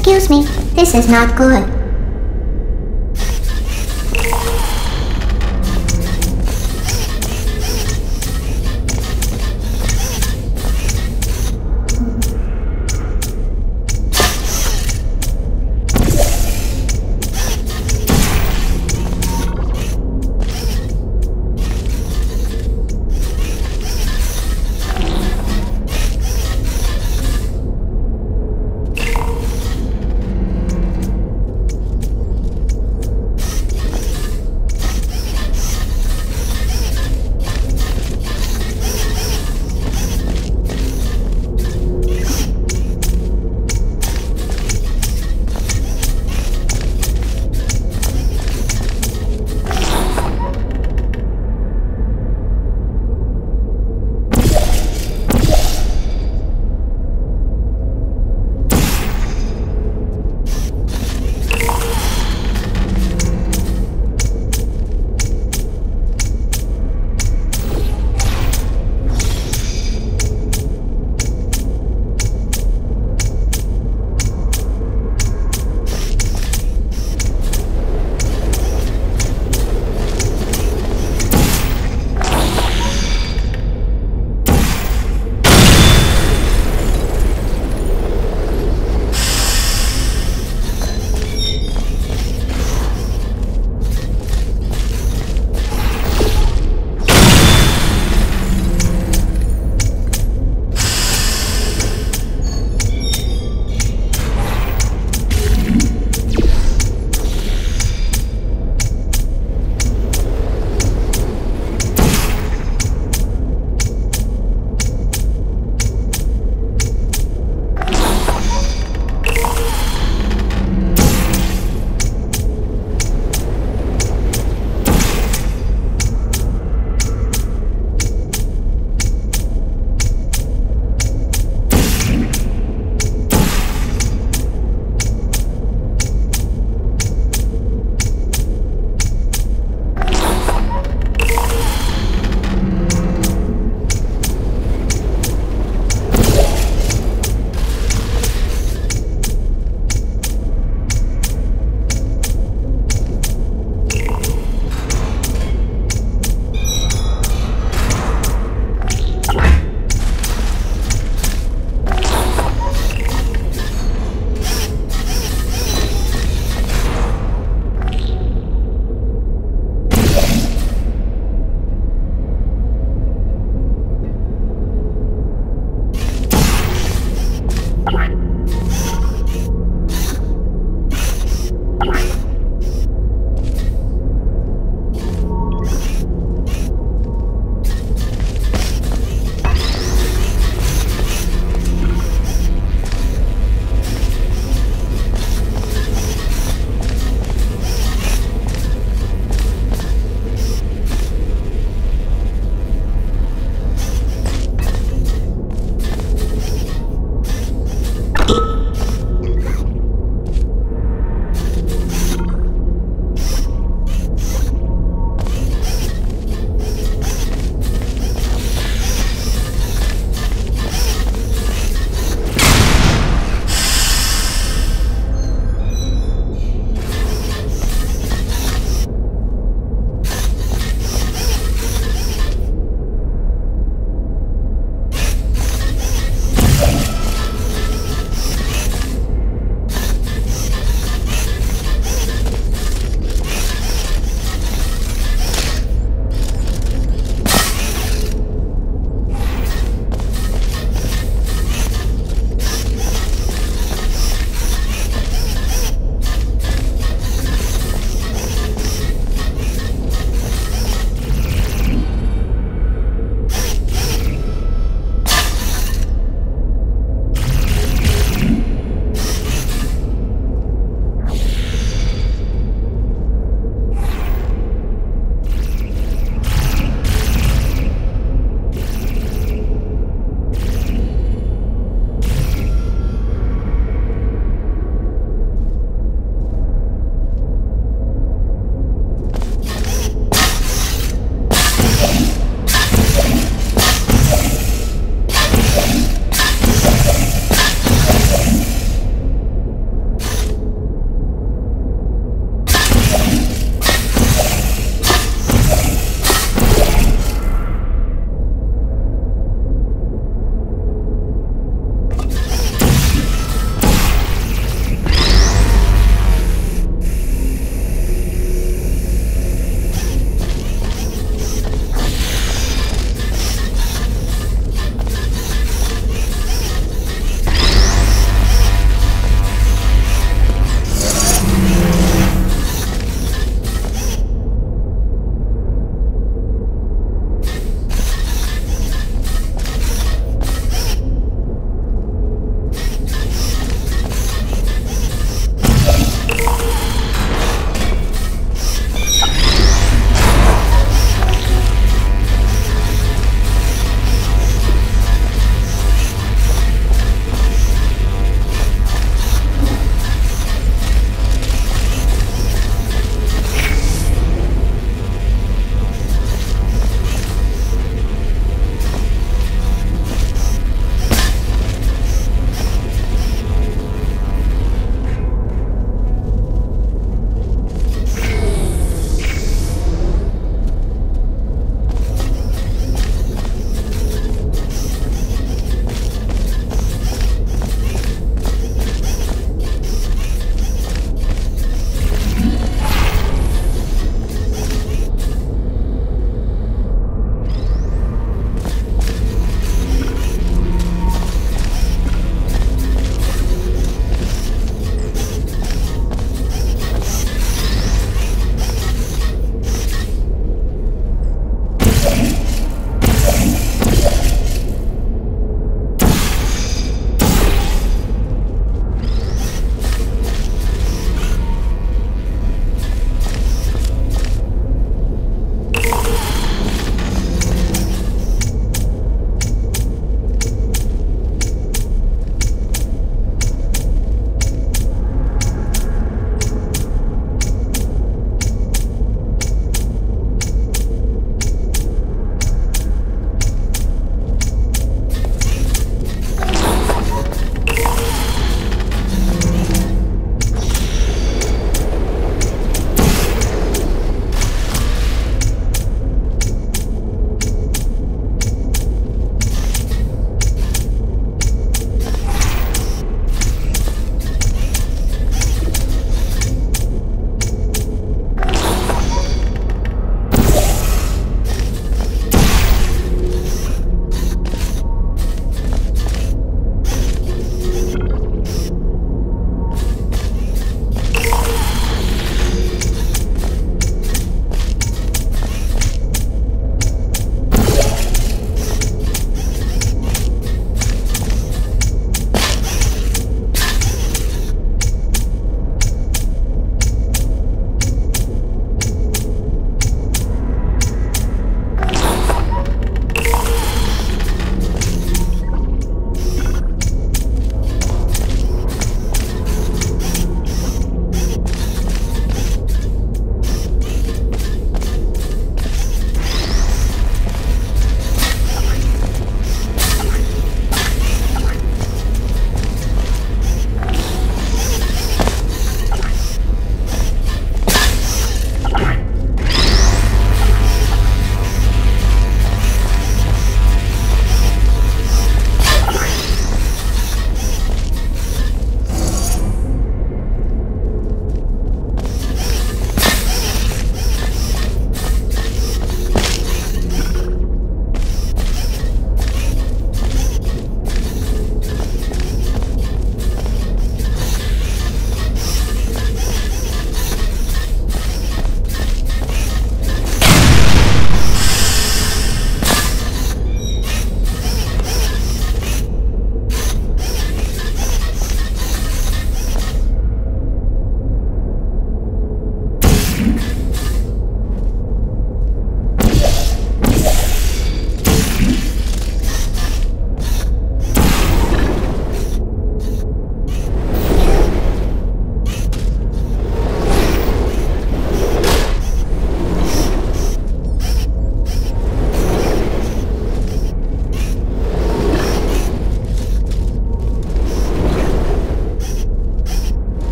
Excuse me, this is not good.